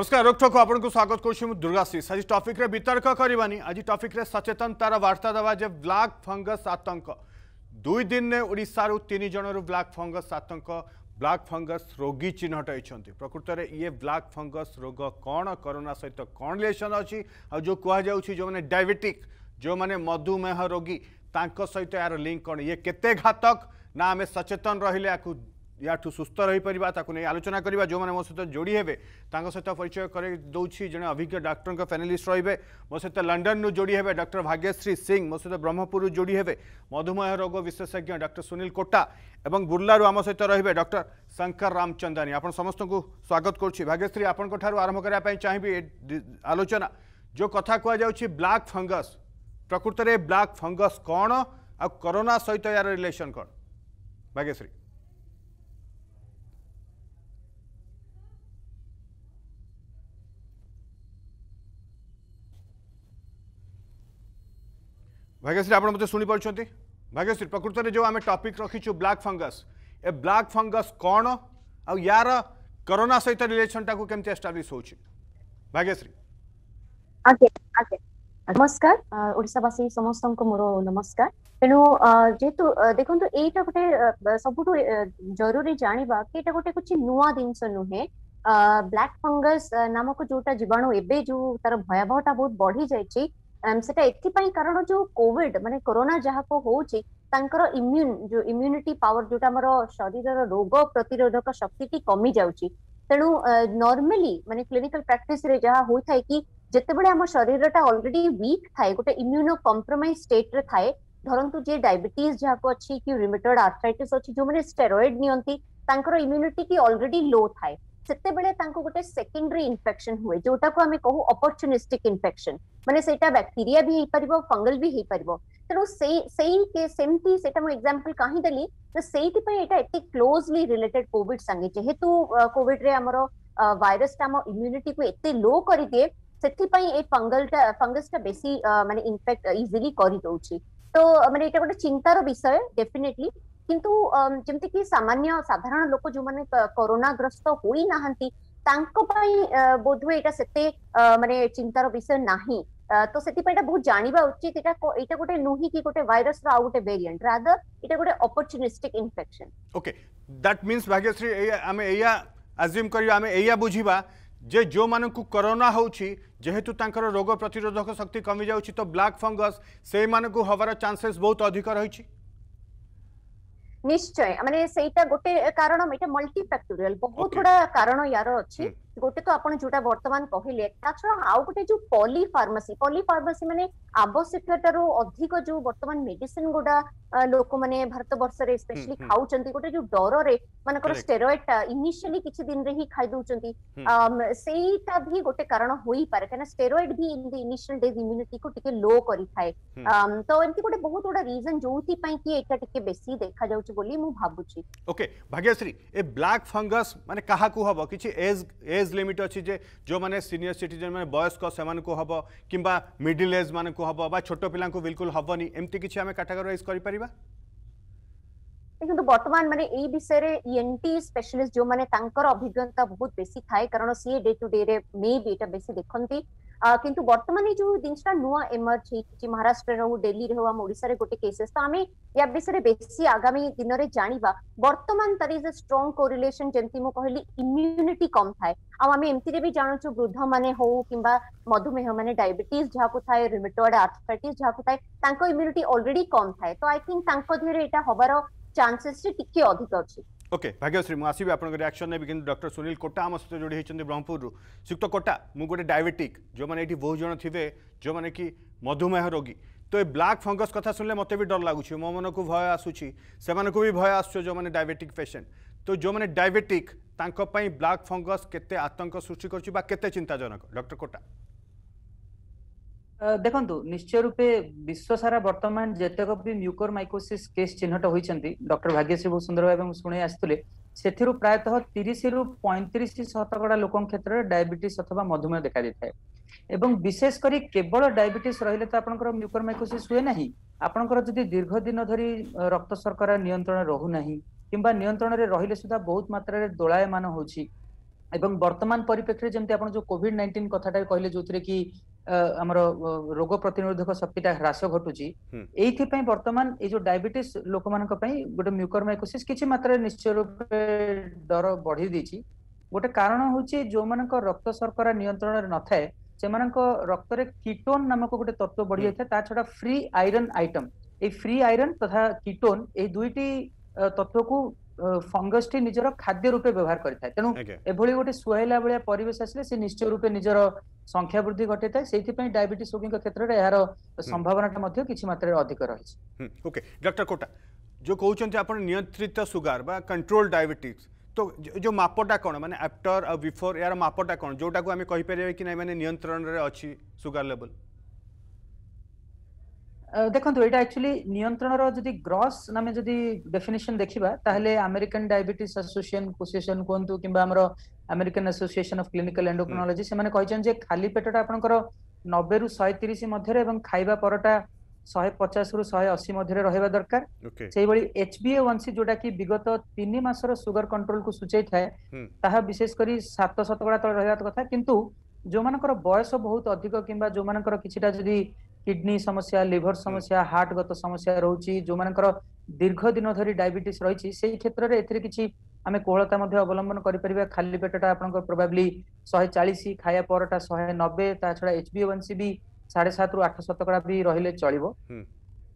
नमस्कार रोकठोक आपको स्वागत करुर्गाशीष आज टपिक वितर्क करवानी आज टपिक सचेतनतार वार्ता दवा जे ब्लाक फंगस आतंक दुई दिन में ओडार तीन जनरू ब्लाक फंगस आतंक ब्लाक फंगस रोगी चिन्हट होती प्रकृत में ये ब्लाक फंगस रोग कौन करोना सहित तो कौन रिलेसन अच्छी आज जो कह जाने डायबेटिक जो मैंने मधुमेह रोगी सहित यार लिंक कौन ये के घातक ना आम सचेतन रही ইয়াঠু সুস্থ রহিপারা তাকে নিয়ে আলোচনা করা যে মো সহ যোড়ি হবে তাঁর সহ পরিচয় করে দৌছি জন অভিজ্ঞ ডাক্তর ফ্যানেলিস্ট রহবে মো সহ লন্ডন যোড়ি হবে ডক্টর ভাগ্যশ্রী সিং মো সহ ব্রহ্মপুর যোড়ি হবে মধুমেহ রোগ বিশেষজ্ঞ ডক্টর সুনীল কোটা এবং বুর্লার আম সহ রহবে ডক্টর শঙ্কর রামচন্দানী আপনার সমস্ত স্বাগত করছি ভাগ্যশ্রী আপনার আরম্ভ করা চাহিবি আলোচনা যে কথা কুযাচ্ছে ব্লাক ফঙ্গস প্রকৃতরে ব্লাক ফঙ্গস কণ আ করোনা সহিত রিলেসন কণ ভাগ্যশ্রী भाग्यश्री आप शुणी पार्टी भाग्यश्री प्रकृत में जो आम टपिक रखीचु ब्लाक फंगस ए ब्लाक फंगस कौन आ करोना सहित रिलेशन टाक एस्टाब्लीश हो भाग्यश्री नमस्कार ओडावासी समस्त मोर नमस्कार तेणु जेहेतु देखो ये गोटे सब जरूरी जानवा कि गोटे कुछ नुआ जिन नुहे ब्लैक फंगस नामक जोटा जीवाणु एवं जो तार भयावहटा बहुत बढ़ी जाएगी ସେଟା ଏଥିପାଇଁ କାରଣ ଯୋଉ କୋଭିଡ ମାନେ କରୋନା ଯାହାକୁ ହଉଛି ତାଙ୍କର ଇମ୍ୟୁନ ଯୋଉ ଇମ୍ୟୁନିଟି ପାୱାର ଯୋଉଟା ଆମର ଶରୀରର ରୋଗ ପ୍ରତିରୋଧକ ଶକ୍ତିଟି କମି ଯାଉଛି ତେଣୁ ନର୍ମାଲି ମାନେ କ୍ଲିନିକାଲ ପ୍ରାକ୍ଟିସରେ ଯାହା ହୋଇଥାଏ କି ଯେତେବେଳେ ଆମ ଶରୀରଟା ଅଲରେଡି ୱିକ୍ ଥାଏ ଗୋଟେ ଇମ୍ୟୁନୋ କମ୍ପ୍ରମାଇଜ ଷ୍ଟେଟରେ ଥାଏ ଧରନ୍ତୁ ଯିଏ ଡାଇବେଟିସ ଯାହାକୁ ଅଛି କି ରିମେଟେଡ ଆର୍ଥରାଇଟିସ ଅଛି ଯୋଉମାନେ ଷ୍ଟେରଏଡ ନିଅନ୍ତି ତାଙ୍କର ଇମ୍ୟୁନିଟି କି ଅଲରେଡି ଲୋ ଥାଏ ସେତେବେଳେ ତାଙ୍କୁ ଗୋଟେ ସେକେଣ୍ଡାରୀ ଇନଫେକ୍ସନ ହୁଏ ଯୋଉଟାକୁ ଆମେ କହୁ ଅପରଚୁନିଷ୍ଟିକ ଇନଫେକ୍ସନ ମାନେ ସେଇଟା ବ୍ୟାକ୍ଟେରିଆ ବି ହେଇପାରିବ ଫଙ୍ଗଲ ବି ହେଇପାରିବ ତେଣୁ ସେଇ ସେଇ ସେମିତି ସେଇଟା ମୁଁ ଏକ୍ଜାମ୍ପଲ କହିଦେଲି ତ ସେଇଥିପାଇଁ ଏଇଟା ଏତେ କ୍ଲୋଜଲି ରିଲେଟେଡ୍ କୋଭିଡ ସାଙ୍ଗେ ଯେହେତୁ କୋଭିଡରେ ଆମର ଭାଇରସଟା ଆମ ଇମ୍ୟୁନିଟିକୁ ଏତେ ଲୋ କରିଦିଏ ସେଥିପାଇଁ ଏ ଫଙ୍ଗଲଟା ଫଙ୍ଗସଟା ବେଶୀ ମାନେ ଇନଫେକ୍ଟ ଇଜିଲି କରିଦଉଛି ତ ମାନେ ଏଇଟା ଗୋଟେ ଚିନ୍ତାର ବିଷୟ ଡେଫିନେଟଲି କିନ୍ତୁ ଯେମିତିକି ସାମାନ୍ୟ ସାଧାରଣ ଲୋକ ଯୋଉମାନେ କରୋନାଗ୍ରସ୍ତ ହୋଇନାହାନ୍ତି ତାଙ୍କ ପାଇଁ ବୋଧହୁଏ ଏଇଟା ସେତେ ମାନେ ଚିନ୍ତାର ବିଷୟ ନାହିଁ ତ ସେଥିପାଇଁ ଏଇଟା ବହୁତ ଜାଣିବା ଉଚିତ ଏଇଟା ଏଇଟା ଗୋଟେ ନୁହିଁ କି ଗୋଟେ ଭାଇରସର ଆଉ ଗୋଟେ ଭେରିଏଣ୍ଟ ରାଦର ଏଇଟା ଗୋଟେ opportunistic infection okay that means Bhagyashree ଆମେ ଏଇଆ ଆଜ୍ୟୁମ୍ କରିବା ଆମେ ଏଇଆ ବୁଝିବା ଯେ ଯେଉଁମାନଙ୍କୁ କରୋନା ହେଉଛି ଯେହେତୁ ତାଙ୍କର ରୋଗ ପ୍ରତିରୋଧକ ଶକ୍ତି କମିଯାଉଛି ତ ବ୍ଲାକ୍ ଫଙ୍ଗସ୍ ସେଇମାନଙ୍କୁ ହେବାର ଚାନ୍ସେସ୍ ବହୁତ ଅଧିକ ରହିଛି ନିଶ୍ଚୟ ମାନେ ସେଇଟା ଗୋଟେ କାରଣ ଏଇଟା ମଲ୍ଟିଫ୍ୟାକ୍ଟୋରିଆଲ ବହୁତ ଗୁଡା କାରଣ ୟାର ଅଛି ଗୋଟେ ତ ଆପଣ ଯୋଉଟା ବର୍ତ୍ତମାନ କହିଲେ ତା ଛଡା ଆଉ ଗୋଟେ ଯୋଉ ପଲି ଫାର୍ମାସି ପଲି ଫାର୍ମାସି ମାନେ ଆବଶ୍ୟକତାରୁ ଅଧିକ ଯୋଉ ବର୍ତ୍ତମାନ ମେଡିସିନ ଗୁଡା ଲୋକମାନେ ଭାରତ ବର୍ଷରେ ସ୍ପେଶାଲି ଖାଉଛନ୍ତି ଗୋଟେ ଯୋଉ ଡରରେ ମାନଙ୍କର ଷ୍ଟେରଏଡ ଟା ଇନିସିଆଲି କିଛି ଦିନରେ ହିଁ ଖାଇ ଦଉଛନ୍ତି ସେଇଟା ବି ଗୋଟେ କାରଣ ହୋଇପାରେ କାହିଁକିନା ଷ୍ଟେରଏଡ ବି ଇନିସିଆଲ ଡେଜ୍ ଇମ୍ୟୁନିଟିକୁ ଟିକେ ଲୋ କରିଥାଏ ତ ଏମିତି ଗୋଟେ ବହୁତ ଗୁଡା ରିଜନ ଯୋଉଥିପାଇଁ କି ଏଇଟା ଟିକେ ବେଶୀ ଦେଖାଯାଉଛି ବୋଲି ମୁଁ ଭାବୁଛି ଓକେ ଭାଗ୍ୟଶ୍ରୀ ଏ ବ୍ଲାକ୍ ଫଙ୍ଗସ୍ ମାନେ କାହାକୁ ହବ କିଛି ଏଜ୍ एज लिमिट अच्छी जे जो मैंने सीनियर सिटीजन मैंने वयस्क से हम कि मिडिल एज मान को हम छोट पिला बिल्कुल हमें एमती किसी आम कैटेगोराइज कर देखो बर्तमान मैंने ये विषय में रे टी स्पेशलिस्ट जो मैंने अभिज्ञता बहुत बेसी थाए कारण सी डे टू डे मे भी बेसी देखती କିନ୍ତୁ ବର୍ତ୍ତମାନ ଏଇ ଯୋଉ ଜିନିଷଟା ନୂଆ ଏମର୍ଜ ହେଇଛି ମହାରାଷ୍ଟ୍ରରେ ହଉ ଡେଲିରେ ହଉ ଆମ ଓଡିଶାରେ ଗୋଟେ କେସେସ୍ ତ ଆମେ ୟା ବିଷୟରେ ବେଶୀ ଆଗାମୀ ଦିନରେ ଜାଣିବା ବର୍ତ୍ତମାନ ତାର ଇଜ ଷ୍ଟ୍ରଙ୍ଗ କୋରିଲେସନ ଯେମିତି ମୁଁ କହିଲି ଇମ୍ୟୁନିଟି କମ୍ ଥାଏ ଆଉ ଆମେ ଏମିତିରେ ବି ଜାଣୁଛୁ ବୃଦ୍ଧମାନେ ହଉ କିମ୍ବା ମଧୁମେହ ମାନେ ଡାଇବେଟିସ ଯାହାକୁ ଥାଏ ରିମେଟଏଡ୍ ଆର୍ଥରାଇଟିସ ଯାହାକୁ ଥାଏ ତାଙ୍କ ଇମ୍ୟୁନିଟି ଅଲରେଡି କମ୍ ଥାଏ ତ ଆଇ ଥିଙ୍କ ତାଙ୍କ ଦେହରେ ଏଇଟା ହବାର ଚାନ୍ସେସ୍ ଟିକେ ଅଧିକ ଅଛି ओके भाग्यश्री मु आसबि आपन रिएक्शन नेबि किंतु डॉक्टर सुनील कोटा आम सहित जोड़ी होइछन ब्रह्मपुर रु श्रीयुक्त कोटा मु गोटे डायबिटिक जो माने एठी बहुत जन थिबे जो माने कि मधुमेह रोगी তো এই ব্লাক ফঙ্গস কথা শুনলে মতো বি ডর লাগুছি মো মনকু ভয় আসুছি সেমানকু বি ভয় আসছে যে ডায়াবেটিক পেসেন্ট তো যে ডায়াবেটিক তাঁক ব্লাক ফঙ্গস কেতে আতঙ্ক সৃষ্টি করছে বা কেতে চিন্তাজনক ডক্টর কোটা ଦେଖନ୍ତୁ ନିଶ୍ଚୟ ରୂପେ ବିଶ୍ୱ ସାରା ବର୍ତ୍ତମାନ ଯେତେକ ବି ମ୍ୟୁକୋର ମାଇକୋସିସ୍ କେସ୍ ଚିହ୍ନଟ ହୋଇଛନ୍ତି ଡକ୍ଟର ଭାଗ୍ୟଶ୍ରୀ ବହୁତ ସୁନ୍ଦର ଭାବେ ଶୁଣେଇ ଆସିଥିଲେ ସେଥିରୁ ପ୍ରାୟତଃ ତିରିଶରୁ ପଇଁତିରିଶ ଶତକଡା ଲୋକଙ୍କ କ୍ଷେତ୍ରରେ ଡାଇବେଟିସ୍ ଅଥବା ମଧୁମେହ ଦେଖାଦେଇଥାଏ ଏବଂ ବିଶେଷ କରି କେବଳ ଡାଇବେଟିସ୍ ରହିଲେ ତ ଆପଣଙ୍କର ମ୍ୟୁକୋର ମାଇକୋସିସ୍ ହୁଏ ନାହିଁ ଆପଣଙ୍କର ଯଦି ଦୀର୍ଘ ଦିନ ଧରି ରକ୍ତ ଶର୍କରା ନିୟନ୍ତ୍ରଣ ରହୁନାହିଁ କିମ୍ବା ନିୟନ୍ତ୍ରଣରେ ରହିଲେ ସୁଦ୍ଧା ବହୁତ ମାତ୍ରାରେ ଦୋଳାୟମାନ ହେଉଛି ଏବଂ ବର୍ତ୍ତମାନ ପରିପ୍ରେକ୍ଷୀରେ ଯେମିତି ଆପଣ ଯୋଉ କୋଭିଡ ନାଇଣ୍ଟିନ୍ କଥାଟା କହିଲେ ଯୋଉଥିରେ କି ଆମର ରୋଗ ପ୍ରତିରୋଧକ ଶକ୍ତିଟା ହ୍ରାସ ଘଟୁଛି ଏଇଥିପାଇଁ ବର୍ତ୍ତମାନ ଏଇ ଯୋଉ ଡାଇବେଟିସ୍ ଲୋକମାନଙ୍କ ପାଇଁ ଗୋଟେ ମ୍ୟୁକରମାଇକୋସିସ୍ କିଛି ମାତ୍ରାରେ ନିଶ୍ଚୟ ରୂପେ ଡର ବଢି ଦେଇଛି ଗୋଟେ କାରଣ ହଉଛି ଯୋଉମାନଙ୍କ ରକ୍ତ ଶର୍କରା ନିୟନ୍ତ୍ରଣରେ ନଥାଏ ସେମାନଙ୍କ ରକ୍ତରେ କିଟୋନ ନାମକ ଗୋଟେ ତତ୍ଵ ବଢିଯାଇଥାଏ ତା ଛଡା ଫ୍ରି ଆଇରନ୍ ଆଇଟମ ଏଇ ଫ୍ରି ଆଇରନ୍ ତଥା କିଟୋନ ଏଇ ଦୁଇଟି ତତ୍ଵକୁ फंगस टी निजर खाद्य रूपे व्यवहार करथाय तनु एभली गोटे सुहैला बळिया परिवेश आसले से निश्चय रूपे निजर संख्या वृद्धि घटेथाय सेति पई रोगी क्षेत्र में यार संभावना ता मध्ये अधिक रहिस ओके कोटा जो कहउछन आपण नियंत्रित सुगर कंट्रोल डायबिटीज तो जो मापटा कोन माने आफ्टर और बिफोर मापटा कोन जोटा को हमें कहि कि नै माने नियंत्रण रे अछि सुगर लेवल देखो ये एक्चुअली नियंत्रण जदि ग्रस आम जब डेफिनेशन देखा तो आमेरिकन डायबेट आसोसीएसन एसोसीएसन कहतु कि American association of clinical endocrinology से खाली पेटा आप नबे रु शहे तीस मध्य खाइबा परटा शहे पचास रु शहे अशी मध्य रहा दरकार से H B A one C जोटा कि विगत तीन मस रुगर कंट्रोल को सूचाई थाए विशेषकर सात शतकड़ा रहा कथ कि जो मान बयस बहुत अधिक कि जो मान किसी किडनी समस्या लिभर हम्म। समस्या हार्ट गत समस्या रोचे जो मान दीर्घ दिन धरी डायबेट रही क्षेत्र में किसी आम कोहलता अवलम्बन कर खाली पेटा प्रोबेबली शहे चालीस खाया पर शहे नबे छड़ा एच बी ओन सी भी साढ़े सात रु आठ शतकड़ा भी रही चलो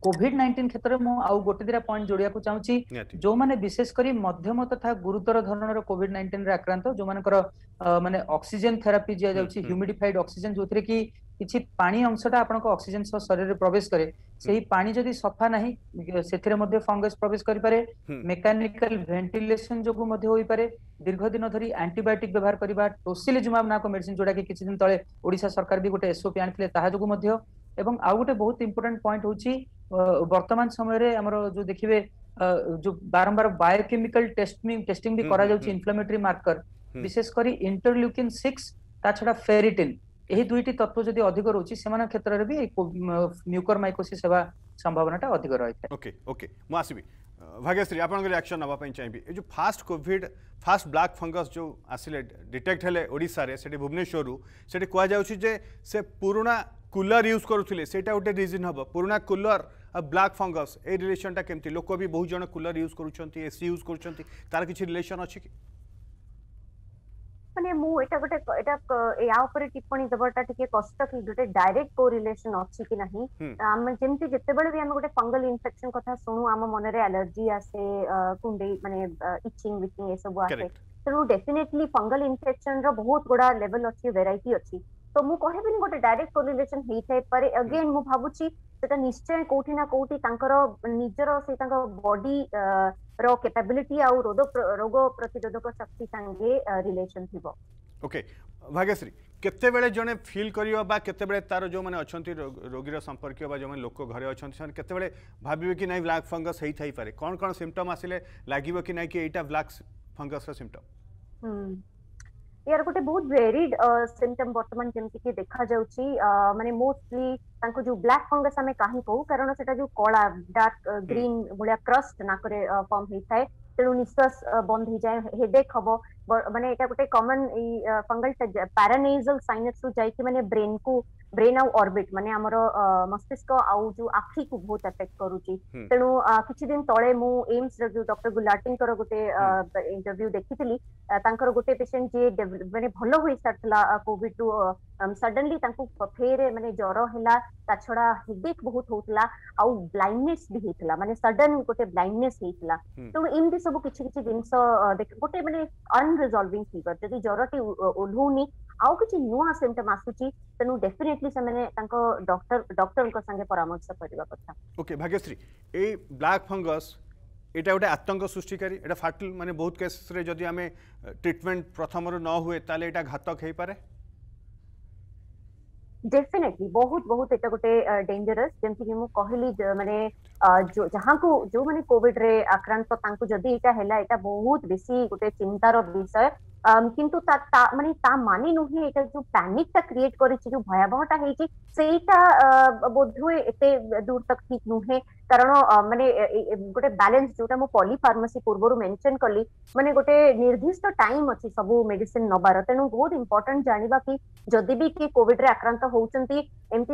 कोविड नाइंटीन क्षेत्र में गोटे दिटा पॉइंट जोड़ा चाहूँगी जो मैंने विशेषकर मध्यम तथा गुरुतर धरण कोविड नाइंटीन आक्रांत जो मान मैंने अक्सीजेन थेरापी दि जाऊँगी ह्यूमिडिफाइड अक्सीजेन जो थी କିଛି ପାଣି ଅଂଶଟା ଆପଣଙ୍କ ଅକ୍ସିଜେନ ସହ ଶରୀରରେ ପ୍ରବେଶ କରେ ସେହି ପାଣି ଯଦି ସଫା ନାହିଁ ସେଥିରେ ମଧ୍ୟ ଫଙ୍ଗସ୍ ପ୍ରବେଶ କରିପାରେ ମେକାନିକାଲ ଭେଣ୍ଟିଲେସନ ଯୋଗୁଁ ମଧ୍ୟ ହୋଇପାରେ ଦୀର୍ଘ ଦିନ ଧରି ଆଣ୍ଟିବାୟୋଟିକ ବ୍ୟବହାର କରିବା ଟୋସିଲିଜୁମାବ ନାମକ ମେଡିସିନ ଯୋଉଟାକି କିଛି ଦିନ ତଳେ ଓଡ଼ିଶା ସରକାର ବି ଗୋଟେ ଏସ୍ଓପି ଆଣିଥିଲେ ତାହା ଯୋଗୁଁ ମଧ୍ୟ ଏବଂ ଆଉ ଗୋଟେ ବହୁତ ଇମ୍ପୋର୍ଟାଣ୍ଟ ପଏଣ୍ଟ ହଉଛି ବର୍ତ୍ତମାନ ସମୟରେ ଆମର ଯୋଉ ଦେଖିବେ ଯୋଉ ବାରମ୍ବାର ବାୟୋକେମିକାଲ ଟେଷ୍ଟିଂ ଟେଷ୍ଟିଂ ବି କରାଯାଉଛି ଇନଫ୍ଲାମେଟରୀ ମାର୍କର ବିଶେଷ କରି ଇଣ୍ଟରଲ୍ୟୁକିନ୍ ସିକ୍ସ ତା ଛଡା ଫେରିଟିନ୍ ଏହି ଦୁଇଟି ତତ୍ତ୍ୱ ଯଦି ଅଧିକ ରହୁଛି ସେମାନଙ୍କ କ୍ଷେତ୍ରରେ ବି ମ୍ୟୁକର ମାଇକୋସିସ୍ ହେବା ସମ୍ଭାବନାଟା ଅଧିକ ରହିଥାଏ ଓକେ ଓକେ ମୁଁ ଆସିବି ଭାଗ୍ୟଶ୍ରୀ ଆପଣଙ୍କ ରିଆକ୍ସନ୍ ନେବା ପାଇଁ ଚାହିଁବି ଏ ଯେଉଁ fast COVID fast black fungus ଯେଉଁ ଆସିଲେ ଡିଟେକ୍ଟ ହେଲେ ଓଡ଼ିଶାରେ ସେଠି ଭୁବନେଶ୍ୱରରୁ ସେଠି କୁହାଯାଉଛି ଯେ ସେ ପୁରୁଣା କୁଲର ୟୁଜ୍ କରୁଥିଲେ ସେଇଟା ଗୋଟେ ରିଜିନ୍ ହେବ ପୁରୁଣା କୁଲର ଆଉ ବ୍ଲାକ୍ ଫଙ୍ଗସ୍ ଏଇ ରିଲେସନ୍ଟା କେମିତି ଲୋକ ବି ବହୁତ ଜଣ କୁଲର ୟୁଜ୍ କରୁଛନ୍ତି ଏସି ୟୁଜ୍ କରୁଛନ୍ତି ତାର କିଛି ରିଲେସନ୍ ଅଛି କି ମାନେ ମୁଁ ଏଇଟା ଗୋଟେ ଏଇଟା ୟା ଉପରେ ଟିପ୍ପଣୀ ଦେବାଟା ଟିକେ କଷ୍ଟ କି ଗୋଟେ ଡାଇରେକ୍ଟ କୋରିଲେସନ ଅଛି କି ନାହିଁ ଆମେ ଯେମିତି ଯେତେବେଳେ ବି ଆମେ ଗୋଟେ ଫଙ୍ଗଲ ଇନଫେକ୍ସନ କଥା ଶୁଣୁ ଆମ ମନରେ ଆଲର୍ଜି ଆସେ କୁଣ୍ଡେଇ ମାନେ ଇଚିଂ ବିଚିଂ ଏସବୁ ଆସେ ତେଣୁ ଡେଫିନେଟଲି ଫଙ୍ଗଲ ଇନଫେକ୍ସନର ବହୁତ ଗୁଡା ଲେଭଲ ଅଛି ଭେରାଇଟି ଅଛି ତ ମୁଁ କହିବିନି ଗୋଟେ ଡାଇରେକ୍ଟ କୋରିଲେସନ ହେଇଥାଏ ପରେ ଅଗେନ୍ ମୁଁ ଭାବୁଛି ସେଟା ନିଶ୍ଚୟ କୋଉଠି ନା କୋଉଠି ତାଙ୍କର ନିଜର ସେଇ ତାଙ୍କ ବଡି ର କେପାବିଲିଟି ଆଉ ରୋଗ ପ୍ରତିରୋଧକ ଶକ୍ତି ସାଙ୍ଗେ ରିଲେସନ ଥିବ ଓକେ ଭାଗ୍ୟଶ୍ରୀ କେତେବେଳେ ଜଣେ ଫିଲ୍ କରିବ ବା କେତେବେଳେ ତାର ଯେଉଁମାନେ ଅଛନ୍ତି ରୋଗୀର ସମ୍ପର୍କୀୟ ବା ଯେଉଁମାନେ ଲୋକ ଘରେ ଅଛନ୍ତି ସେମାନେ କେତେବେଳେ ଭାବିବେ କି ନାହିଁ ବ୍ଲାକ୍ ଫଙ୍ଗସ୍ ହେଇଥାଇପାରେ କ'ଣ କ'ଣ ସିମ୍ପଟମ୍ ଆସିଲେ ଲାଗିବ କି ନାହିଁ କି ଏଇଟା ବ୍ଲାକ୍ ଫଙ୍ଗସ୍ର ସିମ୍ପଟମ୍ यार गोटे बहुत वेरीड सिम्टम बर्तमान जमीक देखा मानते मोस्टली जो ब्लैक फंगस आम कहीं कहू कारण से जो कला डार्क ग्रीन भाया क्रस्ट नाक फर्म होता है तेणु निश्वास बंद हो जाए हेडेक् हम माने एटा गुटे कॉमन फंगल पैरानेजल साइनस तो जाई कि माने ब्रेन को ब्रेन आउ ऑर्बिट माने मस्तिष्क आउ जो आखि को बहुत अफेक्ट करू छी तनो दिन तळे मु जो डॉक्टर गुलाटिंग कर इंटरव्यू देखितली तांकर गुटे पेशेंट हम्म। जे माने भलो होई सटला कोविड टू सडनली फेर माने ज्वर है ताछडा हेडेक बहुत होतला आउ ब्लाइंडनेस भी हेतला माने सडन गुटे ब्लाइंडनेस हेतला सब किछि किछि दिन सो अन unresolving fever ଯଦି ଜ୍ୱରଟି ଓହ୍ଲଉନି ଆଉ କିଛି ନୂଆ ସିମ୍ପଟମ୍ ଆସୁଛି ତେଣୁ ଡେଫିନେଟଲି ସେମାନେ ତାଙ୍କ ଡକ୍ଟର ଡକ୍ଟରଙ୍କ ସାଙ୍ଗେ ପରାମର୍ଶ କରିବା କଥା ଓକେ ଭାଗ୍ୟଶ୍ରୀ ଏଇ ବ୍ଲାକ୍ ଫଙ୍ଗସ୍ এটা গোটে আতঙ্ক সৃষ্টিকারী এটা ফাটল মানে বহুত কেসরে যদি আমি ট্রিটমেন্ট প্রথমর ন হুয়ে তাহলে এটা ঘাতক হয়ে পারে डेफिनेटली बहुत बहुत एटा गोटे डेंजरस जेंती कि मु कहली माने जो जहां को जो माने कोविड रे आक्रांत तो तांको जदी एटा हैला एटा बहुत बेसी गोटे चिंता रो विषय किंतु ता, ता माने ता माने नु एटा जो पैनिक ता क्रिएट करी छी जो भयावहटा हे छी सेटा बोध हुए एते दूर तक ठीक नु कारण मानने गोटे बालान्स जो पलिफार्मासी पूर्व मेनशन कल मानते गोटे निर्दिष्ट टाइम अच्छी सब मेडिसीन नबार तेणु बहुत इंपोर्टां जानवा कि जदि भी किए कोड आक्रांत होती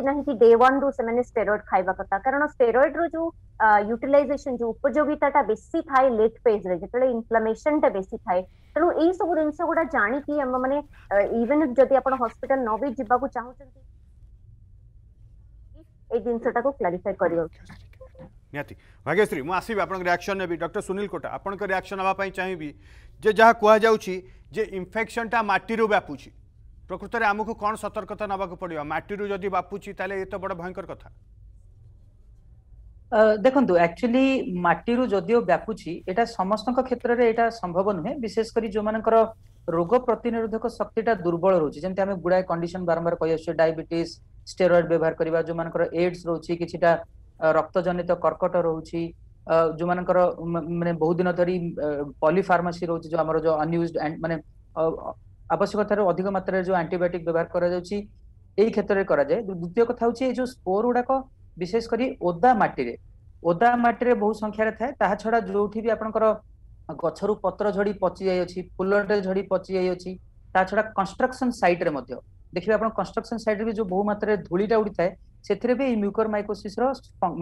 ना कि डे वन रु से स्टेरएड खावा कथा कारण स्टेरएड रो यूटिलइेसन जो उपयोगिता बेसी थाए लेट फेज जो इनफ्लमेसन टा बे थाए तेणु तो यही सब जिन गुडा जाणी मैंने इवेन जब आप हस्पिटा न भी जी चाहते जिनसटा को क्लारीफाए कर ନିହାତି ଭାଗ୍ୟଶ୍ରୀ ମୁଁ ଆସିବି ଆପଣଙ୍କ ରିଆକ୍ସନ୍ ନେବି ଡକ୍ଟର ସୁନିଲ କୋଟା ଆପଣଙ୍କ ରିଆକ୍ସନ୍ ହେବା ପାଇଁ ଚାହିଁବି ଯେ ଯାହା କୁହାଯାଉଛି ଯେ ଇନଫେକ୍ସନ୍ଟା ମାଟିରୁ ବ୍ୟାପୁଛି ପ୍ରକୃତରେ ଆମକୁ କ'ଣ ସତର୍କତା ନେବାକୁ ପଡ଼ିବ ମାଟିରୁ ଯଦି ବ୍ୟାପୁଛି ତାହେଲେ ଏ ତ ବଡ଼ ଭୟଙ୍କର କଥା ଦେଖନ୍ତୁ ଆକ୍ଚୁଆଲି ମାଟିରୁ ଯଦିଓ ବ୍ୟାପୁଛି ଏଇଟା ସମସ୍ତଙ୍କ କ୍ଷେତ୍ରରେ ଏଇଟା ସମ୍ଭବ ନୁହେଁ ବିଶେଷ କରି ଯୋଉମାନଙ୍କର ରୋଗ ପ୍ରତିନିରୋଧକ ଶକ୍ତିଟା ଦୁର୍ବଳ ରହୁଛି ଯେମିତି ଆମେ ଗୁଡାଏ କଣ୍ଡିସନ ବାରମ୍ବାର କହିଆସୁଛେ ଡାଇବେଟିସ୍ ଷ୍ଟେରଏଡ୍ ବ୍ୟବହାର କରିବା ଯୋଉମାନଙ୍କର ଏଡ୍ସ ରହୁଛି କିଛିଟା ରକ୍ତଜନିତ କର୍କଟ ରହୁଛି ଯୋଉମାନଙ୍କର ମାନେ ବହୁ ଦିନ ଧରି ପଲିଫାର୍ମାସି ରହୁଛି ଯୋଉ ଆମର ଯୋଉ ଅନ୍ୟୁଜ୍ ମାନେ ଆବଶ୍ୟକତାରୁ ଅଧିକ ମାତ୍ରାରେ ଯୋଉ ଆଣ୍ଟିବାୟୋଟିକ୍ ବ୍ୟବହାର କରାଯାଉଛି ଏଇ କ୍ଷେତ୍ରରେ କରାଯାଏ ଦ୍ୱିତୀୟ କଥା ହଉଛି ଏଇ ଯୋଉ ସ୍ପୋର ଗୁଡାକ ବିଶେଷ କରି ଓଦା ମାଟିରେ ଓଦା ମାଟିରେ ବହୁ ସଂଖ୍ୟାରେ ଥାଏ ତାହା ଛଡା ଯୋଉଠି ବି ଆପଣଙ୍କର ଗଛରୁ ପତ୍ର ଝଡି ପଚିଯାଇଅଛି ଯାଇଅଛି ଫୁଲଟେ ଝଡି ପଚିଯାଇଅଛି ତା ଛଡା କନଷ୍ଟ୍ରକ୍ସନ ସାଇଟରେ ମଧ୍ୟ ଦେଖିବେ ଆପଣ କନଷ୍ଟ୍ରକ୍ସନ୍ ସାଇଟରେ ବି ଯୋଉ ବହୁ ମାତ୍ରାରେ ଧୂଳିଟା ଉଡ଼ିଥାଏ ସେଥିରେ ବି ଏଇ ମ୍ୟୁକର ମାଇକୋସିସର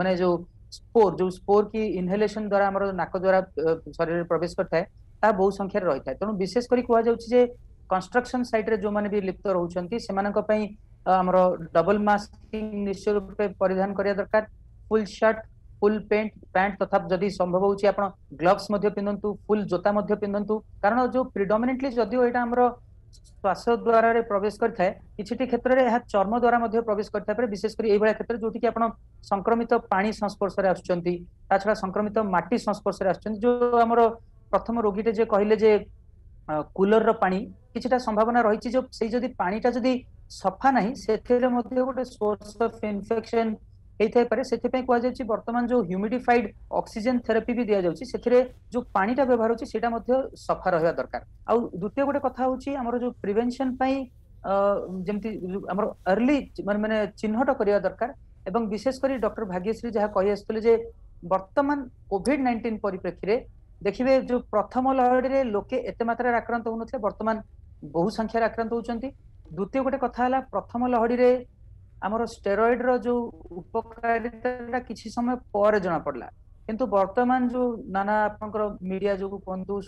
ମାନେ ଯୋଉ ସ୍ପୋର ଯୋଉ ସ୍ପୋର କି ଇନହେଲେସନ ଦ୍ଵାରା ଆମର ନାକ ଦ୍ଵାରା ଶରୀରରେ ପ୍ରବେଶ କରିଥାଏ ତାହା ବହୁ ସଂଖ୍ୟାରେ ରହିଥାଏ ତେଣୁ ବିଶେଷ କରି କୁହାଯାଉଛି ଯେ କନଷ୍ଟ୍ରକ୍ସନ ସାଇଟରେ ଯୋଉମାନେ ବି ଲିପ୍ତ ରହୁଛନ୍ତି ସେମାନଙ୍କ ପାଇଁ ଆମର ଡବଲ ମାସ୍କିଂ ନିଶ୍ଚୟ ରୂପେ ପରିଧାନ କରିବା ଦରକାର full shirt full pant pant ତଥା ଯଦି ସମ୍ଭବ ହଉଛି ଆପଣ ଗ୍ଲୋଭ୍ସ ମଧ୍ୟ ପିନ୍ଧନ୍ତୁ ଫୁଲ ଜୋତା ମଧ୍ୟ ପିନ୍ଧନ୍ତୁ କାରଣ ଯୋଉ ପ୍ରିଡମିନେଟଲି ଯଦିଓ ଏଇଟା ଆମର ଶ୍ୱାସଦ୍ୱାରରେ ପ୍ରବେଶ କରିଥାଏ କିଛିଟି କ୍ଷେତ୍ରରେ ଏହା ଚର୍ମ ଦ୍ୱାରା ମଧ୍ୟ ପ୍ରବେଶ କରିଥାଏ ପରେ ବିଶେଷ କରି ଏଇଭଳିଆ କ୍ଷେତ୍ରରେ ଯୋଉଠିକି ଆପଣ ସଂକ୍ରମିତ ପାଣି ସଂସ୍ପର୍ଶରେ ଆସୁଛନ୍ତି ତା ଛଡ଼ା ସଂକ୍ରମିତ ମାଟି ସଂସ୍ପର୍ଶରେ ଆସୁଛନ୍ତି ଯୋଉ ଆମର ପ୍ରଥମ ରୋଗୀଟେ ଯେ କହିଲେ ଯେ କୁଲରର ପାଣି କିଛିଟା ସମ୍ଭାବନା ରହିଛି ଯେ ସେଇ ଯଦି ପାଣିଟା ଯଦି ସଫା ନାହିଁ ସେଥିରେ ମଧ୍ୟ ଗୋଟେ ସୋର୍ସ ଅଫ୍ ଇନଫେକ୍ସନ ହେଇଥାଇପାରେ ସେଥିପାଇଁ କୁହାଯାଉଛି ବର୍ତ୍ତମାନ ଯୋଉ ହ୍ୟୁମିଡିଫାଇଡ୍ ଅକ୍ସିଜେନ୍ ଥେରାପି ବି ଦିଆଯାଉଛି ସେଥିରେ ଯୋଉ ପାଣିଟା ବ୍ୟବହାର ହେଉଛି ସେଇଟା ମଧ୍ୟ ସଫା ରହିବା ଦରକାର ଆଉ ଦ୍ୱିତୀୟ ଗୋଟେ କଥା ହେଉଛି ଆମର ଯୋଉ ପ୍ରିଭେନସନ୍ ପାଇଁ ଯେମିତି ଆମର ଅର୍ଲି ମାନେ ମାନେ ଚିହ୍ନଟ କରିବା ଦରକାର ଏବଂ ବିଶେଷ କରି ଡକ୍ଟର ଭାଗ୍ୟଶ୍ରୀ ଯାହା କହି ଆସୁଥିଲେ ଯେ ବର୍ତ୍ତମାନ କୋଭିଡ୍ ନାଇଣ୍ଟିନ୍ ପରିପ୍ରେକ୍ଷୀରେ ଦେଖିବେ ଯୋଉ ପ୍ରଥମ ଲହରୀରେ ଲୋକେ ଏତେ ମାତ୍ରାରେ ଆକ୍ରାନ୍ତ ହେଉନଥିଲେ ବର୍ତ୍ତମାନ ବହୁ ସଂଖ୍ୟାରେ ଆକ୍ରାନ୍ତ ହେଉଛନ୍ତି ଦ୍ୱିତୀୟ ଗୋଟେ କଥା ହେଲା ପ୍ରଥମ ଲହଡ଼ିରେ ଆମର ଷ୍ଟେରଏଡ ର ଯୋଉ ଉପକାରିତାଟା କିଛି ସମୟ ପରେ ଜଣା ପଡିଲା কিন্তু বর্তমান যে নানা আপোনকৰ মিডিয়া যোক পন্তু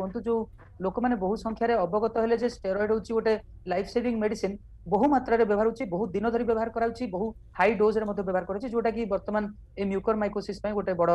পন্তু যে লোক মানে বহু সংখ্যাৰে অবগত হলে যে ষ্টেরয়েড হচি ওটে লাইফ সেভিং মেডিসিন বহু মাত্ৰাৰ ব্যৱহাৰ হচি বহু দিন ধৰি ব্যৱহাৰ কৰালচি বহু হাই ডজৰ মদ্য ব্যৱহাৰ কৰে যে যোটা কি বৰ্তমান এ মিউকার মাইকোসিস পাই ওটে বডো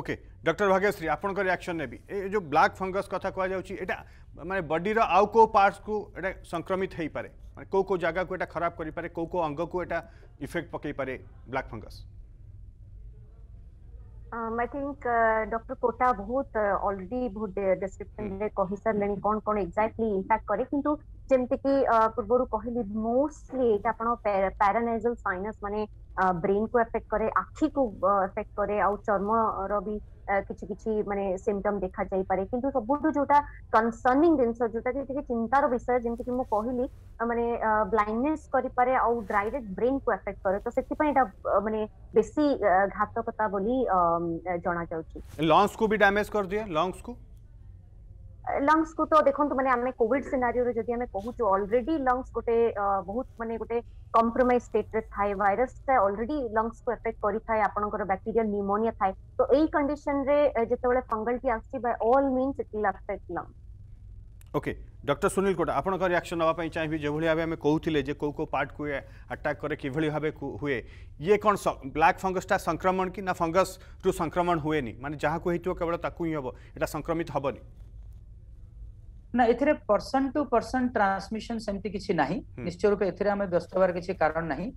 ওকে ডক্টৰ ভাগেশ্বৰ আপোনক ৰেঅকচন নেবি এ যো ব্লাক ফংগাস কথা কোৱা যাওচি এটা মানে বডিৰ আউকো পাৰ্টছক এটা সংক্ৰমিত হৈ পৰে কো কো জাগা কো এটা খৰাব কৰি পৰে কো কো অঙ্গক এটা ইফেক্ট পকি পৰে black fungus I think doctor Kota बहुत अलरेडी uh, बहुत डिस्क्रिप्शन रे कहि सारलेଣି कोन कोन एग्जैक्टली इंपैक्ट करे किंतु जेमति कि पूर्वरु कहली मोस्टली एटा आपण पैरानेजल साइनस माने ब्रेन को अफेक्ट करे आखि को अफेक्ट करे आ चर्म भी किछि किछि माने सिम्टम देखा जाय पारे किंतु सबुटु जोटा कंसर्निंग दिनस जोटा के टिके चिंता रो विषय जेंति कि मु कहली माने ब्लाइंडनेस करि पारे आ ड्राइरेट ब्रेन को अफेक्ट करे तो सेति पई एटा माने बेसी घातकता बोली जणा जाउछि लंग्स को भी डैमेज कर दिए लंग्स को लंग्स को तो देखो तो माने हमें कोविड सिनेरियो रे जदी हमें लंग्स गोटे बहुत माने गोटे कॉम्प्रोमाइज स्टेट रे थाए वायरस ते ऑलरेडी लंग्स को अफेक्ट करी बैक्टीरियल निमोनिया थाए तो एई कंडीशन रे जते फंगल टी आसी by all it will affect lung okay doctor Sunil Kota आपन को रिएक्शन नवा पई चाहि जे भली आबे हमें कहूथिले जे को को पार्ट को अटैक करे किभली भाबे हुए ये कोन ब्लैक फंगस ता संक्रमण की ना फंगस टू संक्रमण हुए नी माने जहां को हेतो केवल ताकु हबो एटा संक्रमित हबो नी ନା ଏଥିରେ ପର୍ସନ ଟୁ ପର୍ସନ ଟ୍ରାନ୍ସମିଶନ ସେମିତି କିଛି ନାହିଁ ନିଶ୍ଚୟ ରୂପେ ଏଥିରେ ଆମେ ବ୍ୟସ୍ତ ହେବାର କିଛି କାରଣ ନାହିଁ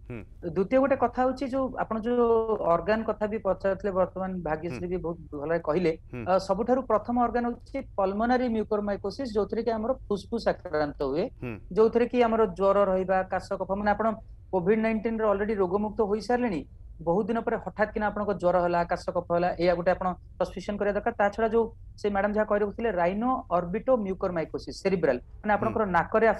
ଦ୍ୱିତୀୟ ଗୋଟେ କଥା ହଉଛି ଯୋଉ ଆପଣ ଯୋଉ ଅର୍ଗାନ କଥା ବି ପଚାରୁଥିଲେ ବର୍ତ୍ତମାନ ଭାଗ୍ୟଶ୍ରୀ ବି ବହୁତ ଭଲରେ କହିଲେ ସବୁଠାରୁ ପ୍ରଥମ ଅର୍ଗାନ ହଉଛି ପଲମୋନାରୀ ମ୍ୟୁକୋରମାଇକୋସିସ୍ ଯୋଉଥିରେ କି ଆମର ଫୁସଫୁସ ଆକ୍ରାନ୍ତ ହୁଏ ଯୋଉଥିରେ କି ଆମର ଜ୍ୱର ରହିବା କାଶ କଫ ମାନେ ଆପଣ କୋଭିଡ ନାଇଣ୍ଟିନ ରେ ଅଲରେଡି ରୋଗମୁକ୍ତ ହୋଇସାରିଲେଣି বহু দিন পরে হঠাৎkina আপোনক জ্বর হলা আকাশক ফলা এ আগটে আপোন সস্ফিশন করি দেখা তাছড়া যে সেই ম্যাডাম যা কইলে rhino orbito mucor mycosis cerebral মানে আপোনক নাকৰে আস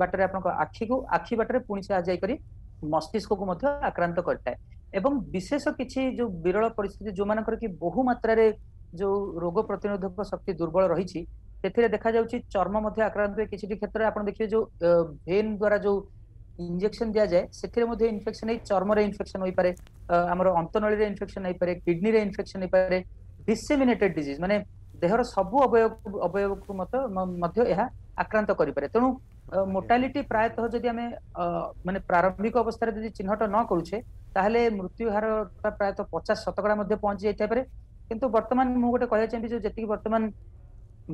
বাটারে আপোনক আখিগু আখি বাটারে পুণীসা আ যাই করি মস্তিসকক মধ্যে আক্রান্ত করতা এবং বিশেষ কিচি যে বিরল পরিস্থিতি যো মানক করি কি বহু মাত্রাৰে যো রোগ প্রতিরোধক শক্তি দুর্বল রহিছি তেতিরে দেখা যাওচি চর্ম মধ্যে আক্রান্তে কিচিটি ক্ষেত্র আপোন দেখি যে ভেন দ্বারা যো ইঞ্জেকশন দিয়া যায় ସେଥିରେ ମଧ୍ୟ ଇନଫେକ୍ସନ ହେଇ ଚର୍ମରେ ଇନଫେକ୍ସନ ହୋଇପାରେ ଆମର ଅନ୍ତନଳୀରେ ଇନଫେକ୍ସନ ହେଇପାରେ କିଡନୀରେ ଇନଫେକ୍ସନ ହେଇପାରେ ଡିସେମିନେଟେଡ୍ ଡିଜିଜ ମାନେ ଦେହର ସବୁ ଅବୟବକୁ ଅବୟବକୁ ମଧ୍ୟ ଏହା ଆକ୍ରାନ୍ତ କରିପାରେ ତେଣୁ ମୋର୍ଟାଲିଟି ପ୍ରାୟତଃ ଯଦି ଆମେ ମାନେ ପ୍ରାରମ୍ଭିକ ଅବସ୍ଥାରେ ଯଦି ଚିହ୍ନଟ ନ କରୁଛେ ତାହେଲେ ମୃତ୍ୟୁ ହାରଟା ପ୍ରାୟତଃ ପଚାଶ ଶତକଡ଼ା ମଧ୍ୟ ପହଞ୍ଚି ଯାଇଥାଇପାରେ କିନ୍ତୁ ବର୍ତ୍ତମାନ ମୁଁ ଗୋଟେ କହିବାକୁ ଚାହିଁବି ଯେ ଯେତିକି ବର୍ତ୍ତମାନ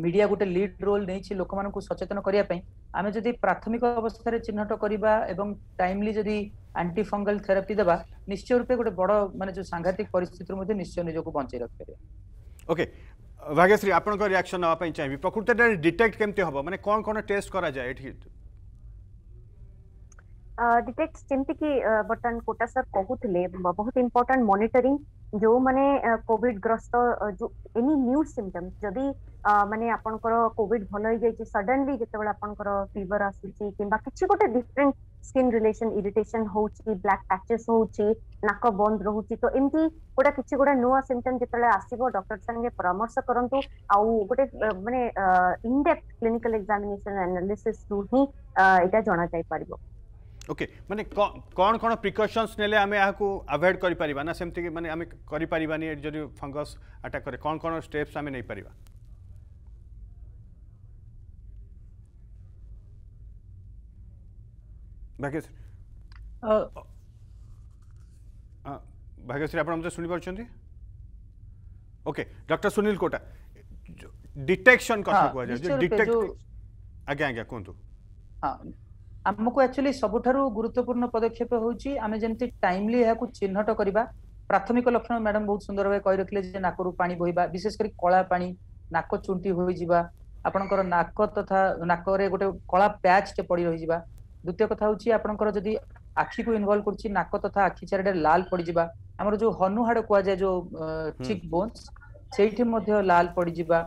ମିଡିଆ ଗୋଟେ ଲିଡ୍ ରୋଲ୍ ନେଇଛି ଲୋକମାନଙ୍କୁ ସଚେତନ କରିବା ପାଇଁ ଆମେ ଯଦି ପ୍ରାଥମିକ ଅବସ୍ଥାରେ ଚିହ୍ନଟ କରିବା ଏବଂ ଟାଇମଲି ଯଦି ଆଣ୍ଟି ଫଙ୍ଗଲ ଥେରାପି ଦେବା ନିଶ୍ଚୟ ରୂପେ ଗୋଟେ ବଡ଼ ମାନେ ଯୋଉ ସାଂଘାତିକ ପରିସ୍ଥିତିରୁ ମଧ୍ୟ ନିଶ୍ଚୟ ନିଜକୁ ବଞ୍ଚେଇ ରଖିପାରିବା ଓକେ ଭାଗ୍ୟଶ୍ରୀ ଆପଣଙ୍କ ରିଆକ୍ସନ୍ ନେବା ପାଇଁ ଚାହିଁବି ପ୍ରକୃତରେ ଡିଟେକ୍ଟ କେମିତି ହେବ ମାନେ କ'ଣ କ'ଣ ଟେଷ୍ଟ କରାଯାଏ ଏଠି ଡିଟେକ୍ଟ ଯେମିତିକି ବର୍ତ୍ତମାନ କୋଟା ସାର୍ କହୁଥିଲେ ବହୁତ ଇମ୍ପୋର୍ଟାଣ୍ଟ ମନିଟରିଂ ଯେଉଁମାନେ କୋଭିଡ ଗ୍ରସ୍ତ ଏନି ନ୍ୟୁ ସିମ୍ପଟମ୍ ଯଦି ମାନେ ଆପଣଙ୍କର କୋଭିଡ ଭଲ ହେଇଯାଇଛି ସଡନଲି ଯେତେବେଳେ ଆପଣଙ୍କର ଫିଭର ଆସୁଛି କିମ୍ବା କିଛି ଗୋଟେ ଡିଫରେଣ୍ଟ ସ୍କିନ୍ ରିଲେସନ ଇରିଟେସନ ହଉଛି ବ୍ଲାକ୍ ପ୍ୟାଚେସ୍ ହଉଛି ନାକ ବନ୍ଦ ରହୁଛି ତ ଏମିତି ଗୋଟେ କିଛି ଗୋଟେ ନୂଆ ସିମ୍ପଟମ୍ ଯେତେବେଳେ ଆସିବ ଡକ୍ଟର ସାଙ୍ଗେ ପରାମର୍ଶ କରନ୍ତୁ ଆଉ ଗୋଟେ ମାନେ ଇନଡେପ୍ଥ କ୍ଲିନିକାଲ ଏକ୍ସାମିନେସନ ଆନାଲିସିସ୍ ରୁ ହିଁ ଏଇଟା ଜଣାଯାଇପାରିବ ओके माने कौन कौन प्रिकसन्स ना आम यहाँ अवॉइड करि परिबा ना सेमति माने आमे करि फंगस अटैक कर कौन कौन स्टेप्स आम नहीं पार भाग्यश्री आप मतलब सुनी party okay doctor Sunil Kota detection कथा हाँ, कह डिटेक्ट आज्ञा आज्ञा कहतु हाँ ଆମକୁ ଆକ୍ଚୁଆଲି ସବୁଠାରୁ ଗୁରୁତ୍ୱପୂର୍ଣ୍ଣ ପଦକ୍ଷେପ ହେଉଛି ଆମେ ଯେମିତି ଟାଇମଲି ଏହାକୁ ଚିହ୍ନଟ କରିବା ପ୍ରାଥମିକ ଲକ୍ଷଣ ମ୍ୟାଡମ ବହୁତ ସୁନ୍ଦର ଭାବେ କହି ରଖିଲେ ଯେ ନାକରୁ ପାଣି ବୋହିବା ବିଶେଷ କରି କଳା ପାଣି ନାକ ଚୁଣ୍ଟି ହୋଇଯିବା ଆପଣଙ୍କର ନାକ ତଥା ନାକରେ ଗୋଟେ କଳା ପ୍ୟାଚଟେ ପଡି ରହିଯିବା ଦ୍ୱିତୀୟ କଥା ହେଉଛି ଆପଣଙ୍କର ଯଦି ଆଖିକୁ ଇନଭଲ୍ଭ କରୁଛି ନାକ ତଥା ଆଖି ଚାରିଟାରେ ଲାଲ ପଡିଯିବା ଆମର ଯୋଉ ହନୁ କୁହାଯାଏ ଯୋଉ ଚିକ୍ ବୋନ୍ସ ସେଇଠି ମଧ୍ୟ ଲାଲ ପଡିଯିବା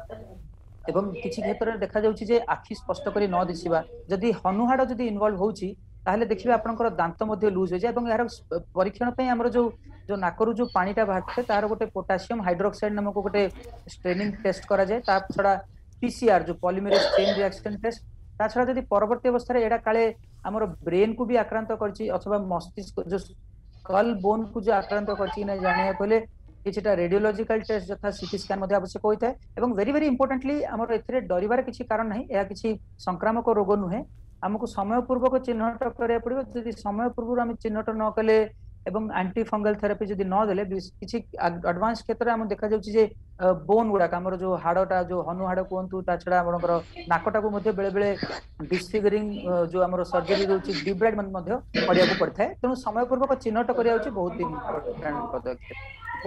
ଏବଂ କିଛି କ୍ଷେତ୍ରରେ ଦେଖାଯାଉଛି ଯେ ଆଖି ସ୍ପଷ୍ଟ କରି ନ ଦିଶିବା ଯଦି ହନୁହାଡ଼ ଯଦି ଇନଭଲ୍ଭ ହଉଛି ତାହେଲେ ଦେଖିବେ ଆପଣଙ୍କର ଦାନ୍ତ ମଧ୍ୟ ଲୁଜ୍ ହୋଇଯାଏ ଏବଂ ଏହାର ପରୀକ୍ଷଣ ପାଇଁ ଆମର ଯୋଉ ଯୋଉ ନାକରୁ ଯୋଉ ପାଣିଟା ବାହାରିଥାଏ ତାହାର ଗୋଟେ ପୋଟାସିୟମ ହାଇଡ୍ରୋକ୍ସାଇଡ୍ ନାମକ ଗୋଟେ ଷ୍ଟ୍ରେନିଂ ଟେଷ୍ଟ କରାଯାଏ ତା ଛଡା ପିସିଆର ଯୋଉ ପଲିମେରେଜ ଚେନ୍ ରିଆକ୍ସନ ଟେଷ୍ଟ ତା ଛଡା ଯଦି ପରବର୍ତ୍ତୀ ଅବସ୍ଥାରେ ଏଇଟା କାଳେ ଆମର ବ୍ରେନକୁ ବି ଆକ୍ରାନ୍ତ କରିଛି ଅଥବା ମସ୍ତିଷ୍କ ଯୋଉ ସ୍କଲ୍ ବୋନକୁ ଯୋଉ ଆକ୍ରାନ୍ତ କରିଛି କି ନା ଜାଣିବାକୁ ହେଲେ কিছুটা ରେଡିଓଲୋଜିକାଲ টেস্ট যথা সিটি স্ক্যান মধ্যে আবশ্যক ହୋଇଥାଏ এবং ভেরি ভেরি ଇମ୍ପୋର୍ଟାଣ୍ଟଲି আমার এতে ডরিবার কিছু কারণ ନାହିଁ এ কিছু সংক্রামক রোগ নুহে আমাকে ସମୟ ପୂର୍ବକ ଚିହ୍ନଟ କରିବାକୁ ପଡିବ ଯଦି ସମୟ ପୂର୍ବରୁ ଆମେ ଚିହ୍ନଟ ନ କଲେ এবং আন্টি ফঙ্গাল থেরাপি যদি ন দেলে কিছু আডভান্স ক্ষেত্রে আমার দেখা যাচ্ছে যে বোন গুড়াক আমার যে হাড়টা যে হনু হাড় কুহতু তা ছড়া আপনার নাকটাকে মধ্যে বেড়ে বেড়ে ডিসফিগরিং যে আমার সর্জরি রয়েছে ডিব্রাইড মধ্যে করা পড়ে থাকে তেমন সময়পূর্বক চিহ্নট করা হচ্ছে বহুত ইম্পর্টেন্ট পদক্ষেপ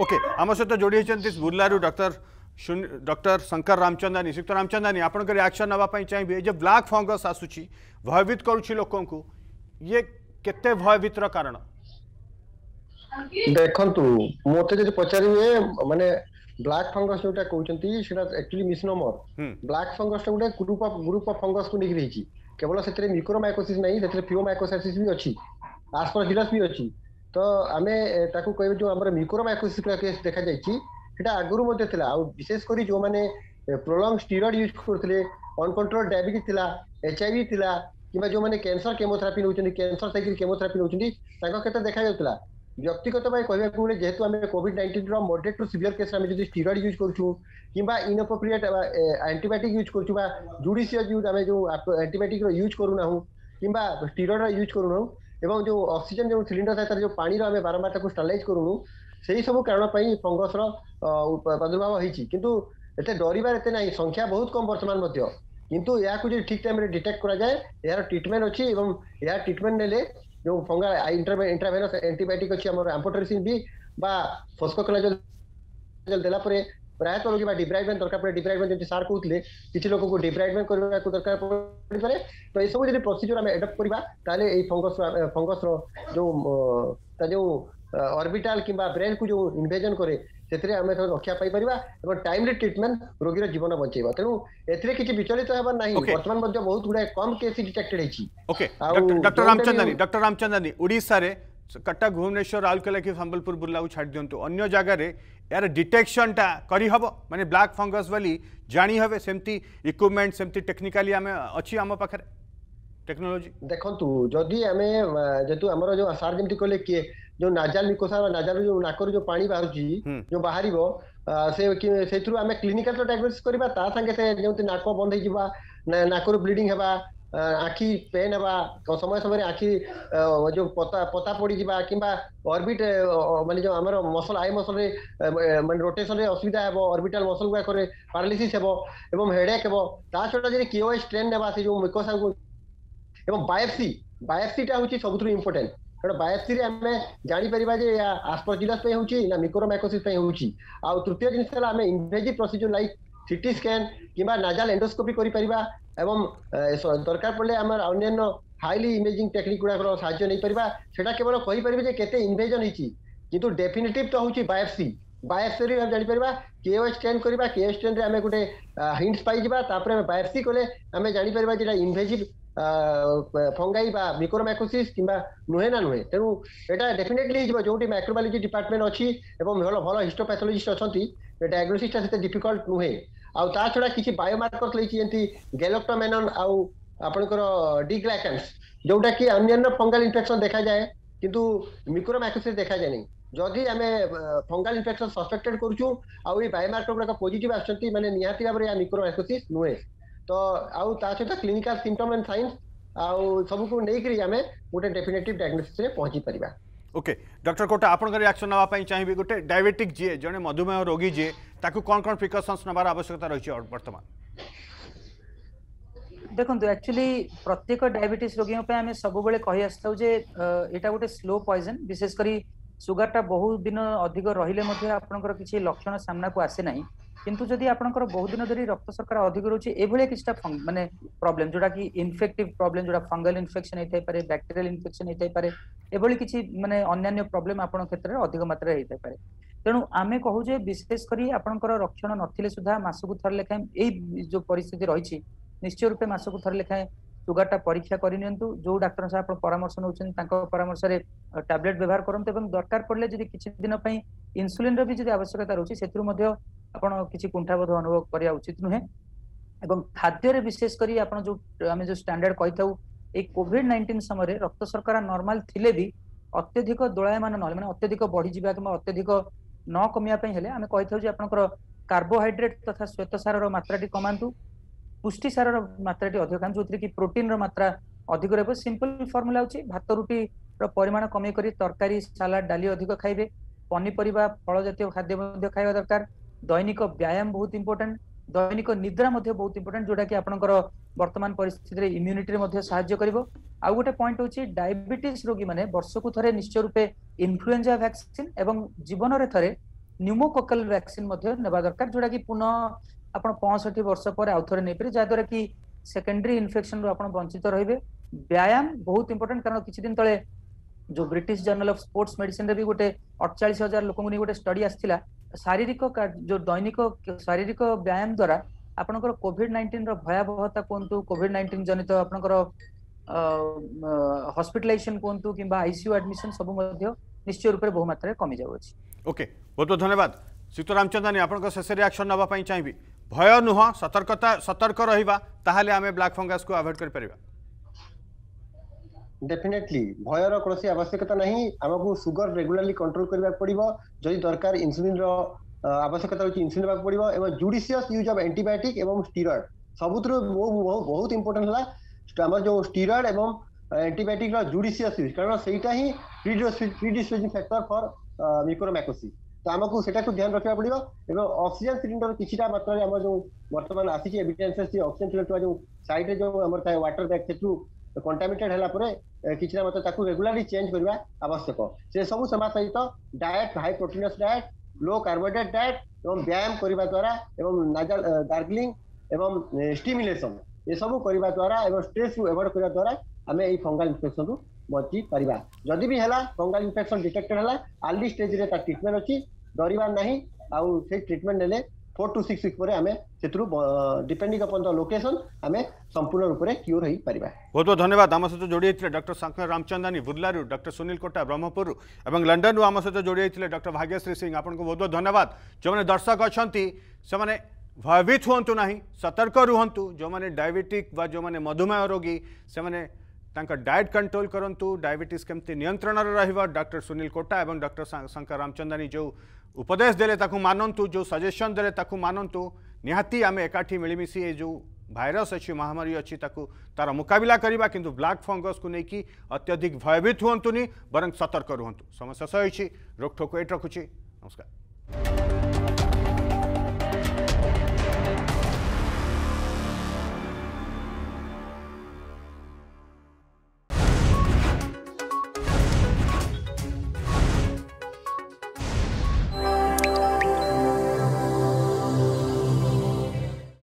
ओके आम सहित जोड़ी बुर्लू डक्टर शंकर रामचंदानी श्रीक्त रामचंदानी आप एक्शन नापी चाहिए ये ब्लाक फंगस आसूस भयभीत करूँ को ये केते भयभीत कारण देखु मत पचारे मानते ब्लाक फंगस जो कहते actually black fungus group of fungus को लेकिन केवल से मिक्रोमाइकोसीस नहीं फ्यूमाइकोसाइसीस भी अच्छी आसपास भी अच्छी ତ ଆମେ ତାକୁ କହିବା ଯୋଉ ଆମର ମିକ୍ରୋମାଇକୋସିପ୍ଲା କେସ୍ ଦେଖାଯାଇଛି ସେଟା ଆଗରୁ ମଧ୍ୟ ଥିଲା ଆଉ ବିଶେଷ କରି ଯୋଉମାନେ ପ୍ରୋଲଙ୍ଗ ଷ୍ଟିରଏଡ୍ ୟୁଜ୍ କରୁଥିଲେ ଅନକଣ୍ଟ୍ରୋଲ ଡାଇବେଟିସ୍ ଥିଲା ଏଚ୍ଆଇଭି ଥିଲା କିମ୍ବା ଯୋଉମାନେ କ୍ୟାନ୍ସର କେମୋଥେରାପି ନେଉଛନ୍ତି କ୍ୟାନ୍ସର ସାଇକେଲ କେମୋଥେରାପି ନେଉଛନ୍ତି ତାଙ୍କ କ୍ଷେତ୍ର ଦେଖାଯାଉଥିଲା ବ୍ୟକ୍ତିଗତ ଭାବେ କହିବାକୁ ଗଲେ ଯେହେତୁ ଆମେ କୋଭିଡ୍ ନାଇଣ୍ଟିନ୍ର ମଡରେଟ୍ ଟୁ ସିଭିୟର କେସ୍ ଆମେ ଯଦି ଷ୍ଟିରଏଡ୍ ୟୁଜ୍ କରୁଛୁ କିମ୍ବା ଇନଅପ୍ରୋପ୍ରିଏଟ୍ ଆଣ୍ଟିବାୟୋଟିକ୍ ୟୁଜ୍ କରୁଛୁ ବା ଜୁଡ଼ିସିୟସ୍ ୟୁଜ୍ ଆମେ ଯୋଉ ଆଣ୍ଟିବାୟୋଟିକ୍ର ୟୁଜ୍ କରୁନାହୁଁ କିମ୍ବା ଷ୍ଟିରଏଡ୍ର ୟୁଜ୍ କରୁନାହୁଁ এবং ଯୋଉ ଅକ୍ସିଜେନ ଯୋଉ ସିଲିଣ୍ଡର ସହିତ ଯୋଉ ପାଣିର ଆମେ ବାରମ୍ବାର ତାକୁ ଷ୍ଟାଲାଇଜ କରୁନୁ ସେଇ ସବୁ କାରଣ ପାଇଁ ଫଙ୍ଗସର ପ୍ରାଦୁର୍ଭାବ ହେଇଛି କିନ୍ତୁ ଏତେ ଡରିବାର ଏତେ ନାହିଁ ସଂଖ୍ୟା ବହୁତ କମ ବର୍ତ୍ତମାନ ମଧ୍ୟ କିନ୍ତୁ ଏହାକୁ ଯଦି ଠିକ ଟାଇମରେ ଡିଟେକ୍ଟ କରାଯାଏ ଏହାର ଟ୍ରିଟମେଣ୍ଟ ଅଛି ଏବଂ ଏହା ଟ୍ରିଟମେଣ୍ଟ ନେଲେ ଯୋଉ ଫଙ୍ଗା ଇଣ୍ଟ୍ରାଭେନସ୍ ଆଣ୍ଟିବାୟୋଟିକ୍ ଅଛି ଆମର ଆମ୍ପୋଟ୍ରେସିନ୍ ବି ବା ଫସ୍କୋକଲାଜଲ ଦେଲା ପରେ ಪ್ರಯತ್ನವಾಗಿ ಡಿಬ್ರಾಯ್ಡ್ಮೆಂಟ್ ದರಕಾರ ಪಡೆ ಡಿಬ್ರಾಯ್ಡ್ಮೆಂಟ್ ଯେମିତି ସାର୍ କହୁଥିଲେ କିଛି ଲୋକଙ୍କୁ ଡିବ୍ରାଇଡମେଣ୍ଟ କରିବାକୁ ଦରକାର ପଡ଼ିପାରେ ତ ଏସବୁ ଯଦି ପ୍ରୋସିଜର ଆମେ ଆଡପ୍ଟ କରିବା ତାହେଲେ ଏଇ ଫଙ୍ଗସ ଫଙ୍ଗସର ଯୋଉ ତା ଯୋଉ ଅର୍ବିଟାଲ କିମ୍ବା ବ୍ରେନକୁ ଯୋଉ ଇନଭେଜନ କରେ ସେଥିରେ ଆମେ ତାକୁ ରକ୍ଷା ପାଇପାରିବା ଏବଂ ଟାଇମଲି ଟ୍ରିଟମେଣ୍ଟ ରୋଗୀର ଜୀବନ ବଞ୍ଚାଇବା ତେଣୁ ଏଥିରେ କିଛି ବିଚଳିତ ହେବାର ନାହିଁ ବର୍ତ୍ତମାନ ମଧ୍ୟ ବହୁତ ଗୁଡ଼ାଏ କମ୍ କେସ୍ ଡିଟେକ୍ଟେଡ୍ ହେଇଛି ଡକ୍ଟର ରାମଚନ୍ଦ୍ରାନୀ ଡକ୍ଟର ରାମଚନ୍ଦ୍ରାନୀ ଓଡ଼ିଶାରେ କଟକ ଭୁବନେଶ୍ୱର ରାଉରକେଲା କି ସମ୍ବଲପୁର ବୁର୍ଲାକୁ ଛାଡ଼ି ଦିଅନ୍ତୁ ଅନ୍ୟ ଜାଗାରେ यार डिटेक्शनटा करहब मानते ब्लाक फंगस वाली जाणी हे सेमती इक्विपमेंट सेमती टेक्निकाली आम अच्छी आम पाखे टेक्नोलॉजी देखु जदि आम जेहेतु आम जो सार जमी कहले किए जो नाजाल निकोसा नाजाल जो नाकर जो पा बाहर जो बाहर से से आम क्लिनिकाल डायग्नोस करवा संगे से जो नाक बंद हो नाकर ब्लीडिंग ଆଖି ପେନ୍ ହେବା ସମୟ ସମୟରେ ଆଖି ଯୋଉ ପତା ପତା ପଡ଼ିଯିବା କିମ୍ବା ଅର୍ବିଟ ମାନେ ଯୋଉ ଆମର ମସଲ ଆଇ ମସଲରେ ମାନେ ରୋଟେସନରେ ଅସୁବିଧା ହେବ ଅର୍ବିଟାଲ ମସଲ ଗୁଡ଼ାକରେ ପାରାଲିସିସ୍ ହେବ ଏବଂ ହେଡ଼େକ୍ ହେବ ତା ଛଡ଼ା ଯଦି କିଓଏସ୍ ଟ୍ରେନ୍ ନେବା ସେ ଯୋଉ ମିକୋସାକୁ ଏବଂ ବାୟୋପ୍ସି ବାୟୋପ୍ସିଟା ହେଉଛି ସବୁଥିରୁ ଇମ୍ପୋର୍ଟାଣ୍ଟ କାରଣ ବାୟୋପ୍ସିରେ ଆମେ ଜାଣିପାରିବା ଯେ ଏହା ଆସ୍ପର୍ଜିଲାସ୍ ପାଇଁ ହେଉଛି ନା ମିକ୍ରୋମାଇକୋସିସ୍ ପାଇଁ ହେଉଛି ଆଉ ତୃତୀୟ ଜିନିଷ ହେଲା ଆମେ invasive procedure like CT scan କିମ୍ବା ନାଜାଲ ଏଣ୍ଡୋସ୍କୋପି କରିପାରିବା এবং দরকার পড়লে আমার অন্যান্য হাইলি ইমেজিং ଟେକ୍ନିକ୍ ଗୁଡ଼ାକର ସାହାଯ୍ୟ ନେଇପାରିବା ସେଟା କେବଳ କହିପାରିବେ ଯେ କେତେ ଇନଭେଜନ୍ ହେଇଛି କିନ୍ତୁ ଡେଫିନେଟିଭ୍ ତ ହେଉଛି ବାୟୋପ୍ସି ବାୟୋପ୍ସିରୁ ଆମେ ଜାଣିପାରିବା କେଓଏସ୍ ଟେନ୍ କରିବା କେଓଏସ୍ ଟେନ୍ରେ ଆମେ ଗୋଟେ ହିଣ୍ଟସ୍ ପାଇଯିବା ତାପରେ ଆମେ ବାୟୋପ୍ସି କଲେ ଆମେ ଜାଣିପାରିବା ଯେ ଏଇଟା ଇନଭେଜିଭ୍ ଫଙ୍ଗାଇ ବା ମିକ୍ରୋମାଇକୋସିସ୍ କିମ୍ବା ନୁହେଁ ନା ନୁହେଁ ତେଣୁ ଏଇଟା ଡେଫିନେଟଲି ହେଇଯିବ ଯୋଉଠି ମାଇକ୍ରୋବାୟୋଲୋଜି ଡିପାର୍ଟମେଣ୍ଟ ଅଛି ଏବଂ ଭଲ ଭଲ ହିଷ୍ଟୋପାଥୋଲୋଜିଷ୍ଟ ଅଛନ୍ତି ଡାୟଗ୍ନୋସିସ୍ଟା ସେତେ ଡିଫିକଲ୍ଟ ନୁହେଁ आ छड़ा किसी बायोमार्कर गेलोक्टोमेन आउ आपंकर डिग्लैकेंस जोटा कि अन्न्य फंगाल इनफेक्शन देखा जाए कि मिक्रोमैक्स देखा जाए जदि आम फंगाल इनफेक्शन सस्पेक्टेड करुच्छू आयोमार्कर गुड़ा पजिट आसती मैंने निहती भाव में मिक्रोमैक्सी नुहे तो आ सहित क्लीनिकाल सिमटम एंड सैंस आउ सबको नहीं करें गोटे डेफिनेटिव डायग्नोसीस पहुंची पार्टी ओके डक्टर कोटा आपणकर रियाक्शन नापी चाहिए गोटे डायबेटिक जी जड़े मधुमेह रोगी जी ताकू कौन कौन प्रिकसन्स नबार आवश्यकता रही है बर्तमान ଦେଖନ୍ତୁ ଆକ୍ଚୁଆଲି ପ୍ରତ୍ୟେକ ଡାଇବେଟିସ୍ ରୋଗୀଙ୍କ ପାଇଁ ଆମେ ସବୁବେଳେ କହି ଆସିଥାଉ ଯେ ଏଇଟା ଗୋଟେ ସ୍ଲୋ ପଏଜନ୍ ବିଶେଷ କରି ସୁଗାରଟା ବହୁତ ଦିନ ଅଧିକ ରହିଲେ ମଧ୍ୟ ଆପଣଙ୍କର କିଛି ଲକ୍ଷଣ ସାମ୍ନାକୁ ଆସେ ନାହିଁ কিন্তু যদি ଆପଣଙ୍କର ବହୁତ ଦିନ ଧରି ରକ୍ତ ଶର୍କରା ଅଧିକ ରହୁଛି ଏଭଳିଆ କିଛିଟା ମାନେ ପ୍ରୋବ୍ଲେମ ଯୋଉଟା କି ଇନଫେକ୍ଟିଭ ପ୍ରୋବ୍ଲେମ ଯୋଉଟା ଫଙ୍ଗଲ ଇନଫେକ୍ସନ ହେଇଥାଇପାରେ ବ୍ୟାକ୍ଟେରିଆଲ ଇନଫେକ୍ସନ ହେଇଥାଇପାରେ ଏଭଳି କିଛି ମାନେ ଅନ୍ୟାନ୍ୟ ପ୍ରୋବ୍ଲେମ ଆପଣଙ୍କ କ୍ଷେତ୍ରରେ ଅଧିକ ମାତ୍ରାରେ ହେଇଥାଇପାରେ ତେଣୁ ଆମେ କହୁ ଯେ ବିଶେଷ କରି ଆପଣଙ୍କର ରକ୍ଷଣ ନଥିଲେ ସୁଦ୍ଧା ମାସକୁ ଥରେ ଲେଖାଏଁ ଏଇ ଯୋଉ ପରିସ୍ଥିତି ରହିଛି ନିଶ୍ଚୟ ରୂପେ ମାସକୁ ଥରେ ଲେଖାଏଁ ସୁଗାରଟା ପରୀକ୍ଷା କରିନିଅନ୍ତୁ ଯୋଉ ଡାକ୍ତର ସାহেବ ଆପଣ ପରାମର୍ଶ ନେଉଛନ୍ତି ତାଙ୍କ ପରାମର୍ଶରେ ଟ୍ୟାବଲେଟ୍ ବ୍ୟବହାର କରନ୍ତୁ ଏବଂ ଦରକାର ପଡ଼ିଲେ ଯଦି କିଛି ଦିନ ପାଇଁ ଇନ୍ସୁଲିନ୍ର ବି ଯଦି ଆବଶ୍ୟକତା ରହୁଛି ସେଥିରୁ ମଧ୍ୟ ଆପଣ କିଛି କୁଣ୍ଠାବୋଧ ଅନୁଭବ କରିବା ଉଚିତ ନୁହେଁ ଏବଂ ଖାଦ୍ୟରେ ବିଶେଷ କରି ଆପଣ ଯୋଉ ଆମେ ଯୋଉ ଷ୍ଟାଣ୍ଡାର୍ଡ କହିଥାଉ ଏଇ କୋଭିଡ ନାଇଣ୍ଟିନ୍ ସମୟରେ ରକ୍ତ ଶର୍କରା ନର୍ମାଲ ଥିଲେ ବି ଅତ୍ୟଧିକ ଦୋଳାୟମାନ ନହେଲେ ମାନେ ଅତ୍ୟଧିକ ବଢିଯିବା କିମ୍ବା ଅତ୍ୟଧିକ ନ କମିବା ପାଇଁ ହେଲେ ଆମେ କହିଥାଉ ଯେ ଆପଣଙ୍କର କାର୍ବୋହାଇଡ୍ରେଟ୍ ତଥା ଶ୍ୱେତସାରର ମାତ୍ରାଟି କମାନ୍ତୁ ପୁଷ୍ଟିସାରର ମାତ୍ରାଟି ଅଧିକ ଖାଆନ୍ତୁ ଯୋଉଥିରେ କି ପ୍ରୋଟିନର ମାତ୍ରା ଅଧିକ ରହିବ ସିମ୍ପଲ୍ ଫର୍ମୁଲା ହେଉଛି ଭାତ ରୁଟିର ପରିମାଣ କମେଇ କରି ତରକାରୀ ସାଲାଡ ଡାଲି ଅଧିକ ଖାଇବେ ପନିପରିବା ଫଳ ଜାତୀୟ ଖାଦ୍ୟ ମଧ୍ୟ ଖାଇବା ଦରକାର ଦୈନିକ ବ୍ୟାୟାମ ବହୁତ ଇମ୍ପୋର୍ଟାଣ୍ଟ ଦୈନିକ ନିଦ୍ରା ମଧ୍ୟ ବହୁତ ଇମ୍ପୋର୍ଟାଣ୍ଟ ଯୋଉଟାକି ଆପଣଙ୍କର ବର୍ତ୍ତମାନ ପରିସ୍ଥିତିରେ ଇମ୍ୟୁନିଟିରେ ମଧ୍ୟ ସାହାଯ୍ୟ କରିବ ଆଉ ଗୋଟେ ପଏଣ୍ଟ ହେଉଛି ଡାଇବେଟିସ୍ ରୋଗୀମାନେ ବର୍ଷକୁ ଥରେ ନିଶ୍ଚୟ ରୂପେ ଇନଫ୍ଲୁଏଞ୍ଜା ଭ୍ୟାକ୍ସିନ୍ ଏବଂ ଜୀବନରେ ଥରେ ନ୍ୟୁମୋକୋକାଲ ଭ୍ୟାକ୍ସିନ୍ ମଧ୍ୟ ନେବା ଦରକାର ଯୋଉଟାକି ପୁନଃ ଆପଣ ପଞ୍ଚଷଠି ବର୍ଷ ପରେ ଆଉ ଥରେ ନେଇପାରିବେ ଯାହାଦ୍ୱାରା କି ସେକେଣ୍ଡାରୀ ଇନଫେକ୍ସନରୁ ଆପଣ ବଞ୍ଚିତ ରହିବେ ବ୍ୟାୟାମ ବହୁତ ଇମ୍ପୋର୍ଟାଣ୍ଟ କାରଣ କିଛି ଦିନ ତଳେ ଯୋଉ ବ୍ରିଟିଶ ଜର୍ନାଲ ଅଫ୍ ସ୍ପୋର୍ଟସ ମେଡିସିନରେ ବି ଗୋଟେ ଅଠଚାଳିଶ ହଜାର ଲୋକଙ୍କୁ ନେଇ ଗୋଟେ ଷ୍ଟଡି ଆସିଥିଲା ଶାରୀରିକ ଯୋଉ ଦୈନିକ ଶାରୀରିକ ବ୍ୟାୟାମ ଦ୍ୱାରା ଆପଣଙ୍କର କୋଭିଡ ନାଇଣ୍ଟିନର ଭୟାବହତା କୁହନ୍ତୁ କୋଭିଡ ନାଇଣ୍ଟିନ ଜନିତ ଆପଣଙ୍କର ହସ୍ପିଟାଲାଇଜେସନ କୁହନ୍ତୁ କିମ୍ବା ଆଇସିୟୁ ଆଡମିସନ ସବୁ ମଧ୍ୟ ନିଶ୍ଚୟ ରୂପରେ ବହୁ ମାତ୍ରାରେ କମିଯାଉଅଛି ଓକେ ବହୁତ ବହୁତ ଧନ୍ୟବାଦ ସୀତ ରାମଚନ୍ଦ୍ରାନୀ ଆପଣଙ୍କ ଶେଷ ରିଆକ୍ସନ ନେବା ପାଇଁ ଚାହିଁବି ভয় নুহ সতর্কতা সতর্ক রহবা তাহলে আমি ব্ল্যাক ফঙ্গাস কু আভয়েড করে পারিবা ডেফিনেটলি ভয়র কোণী আবশ্যকতা না আমাকে সুগার রেগুলারলি কন্ট্রোল করা পড়ব যদি দরকার ইনসুলিন আবশ্যকতা রয়েছে ইনসুলিন নেওয়া পড়ব এবং জুডিসিয়াস ইউজ অফ আন্টিবায়োটিক এবং স্টিরয়েড সবুথ বহুত ইম্পর্টেন্ট হল আমার যে স্টিরয়েড এবং আন্টিবায়োটিক জুডিসিয়াস ইউজ কারণ সেইটা হি প্রিডিসপোজিং ফ্যাক্টর ফর মিক্রোম্যাকোসিস ତ ଆମକୁ ସେଟାକୁ ଧ୍ୟାନ ରଖିବାକୁ ପଡିବ ଏବଂ ଅକ୍ସିଜେନ୍ ସିଲିଣ୍ଡର କିଛିଟା ମାତ୍ରାରେ ଆମର ଯୋଉ ବର୍ତ୍ତମାନ ଆସିଛି ଏଭିଡେନ୍ସ ଆସିଛି ଅକ୍ସିଜେନ ସିଲିଣ୍ଡର ଯୋଉ ସାଇଡରେ ଯୋଉ ଆମର ଥାଏ ୱାଟର ବ୍ୟାଗ୍ ସେଠୁ କଣ୍ଟାମିନେଟେଡ୍ ହେଲା ପରେ କିଛିଟା ମାତ୍ରା ତାକୁ ରେଗୁଲାରଲି ଚେଞ୍ଜ କରିବା ଆବଶ୍ୟକ ସେସବୁ ସେବା ସହିତ diet high proteins diet low carbohydrate diet ଏବଂ ବ୍ୟାୟାମ କରିବା ଦ୍ୱାରା ଏବଂ নাজাল গার্গলিং ଏବଂ স্টিমুলেসন ଏସବୁ କରିବା ଦ୍ୱାରା ଏବଂ স্ট্রেস ଏଭଏଡ଼୍ କରିବା ଦ୍ୱାରା ଆମେ ଏଇ ফঙ্গাল ইনফেকশন बचीपर जदि भी है फंगाल इनफेक्शन डिटेक्टेड है आर्ली स्टेज में ट्रिटमेंट अच्छी डरबार ना आई ट्रिटमेंट ने फोर टू सिक्स वीक आम से डिपेंडिंग अपन द लोकेशन आम संपूर्ण रूप से क्योर हो पार बहुत बहुत धन्यवाद आम सहित जोड़ी होते डॉक्टर शंकर रामचंदानी बुर्लू डॉक्टर सुनील कोटा ब्रह्मपुर और लंडन आम सहित जोड़ी होते डॉक्टर भाग्यश्री सिंह आपको बहुत बहुत धन्यवाद जो मैंने दर्शक अच्छा से भयभीत हूँ ना सतर्क रुहतु जो मैंने डायबेटिक जो मैंने मधुमेह रोगी से ତାଙ୍କ ଡାଏଟ୍ କଣ୍ଟ୍ରୋଲ୍ କରନ୍ତୁ ଡାଇବେଟିସ୍ କେମିତି ନିୟନ୍ତ୍ରଣରେ ରହିବ ଡକ୍ଟର ସୁନୀଲ କୋଟା ଏବଂ ଡକ୍ଟର ଶଙ୍କର ରାମଚନ୍ଦ୍ରାନୀ ଯେଉଁ ଉପଦେଶ ଦେଲେ ତାକୁ ମାନନ୍ତୁ ଯେଉଁ ସଜେସନ୍ ଦେଲେ ତାକୁ ମାନନ୍ତୁ ନିହାତି ଆମେ ଏକାଠି ମିଳିମିଶି ଏ ଯେଉଁ ଭାଇରସ୍ ଅଛି ମହାମାରୀ ଅଛି ତାକୁ ତା'ର ମୁକାବିଲା କରିବା କିନ୍ତୁ ବ୍ଲାକ୍ ଫଙ୍ଗସ୍କୁ ନେଇକି ଅତ୍ୟଧିକ ଭୟଭୀତ ହୁଅନ୍ତୁନି ବରଂ ସତର୍କ ରୁହନ୍ତୁ ସମସ୍ୟା ସହ ହୋଇଛି ରୋକଠୋକ ଏଇଠି ରଖୁଛି ନମସ୍କାର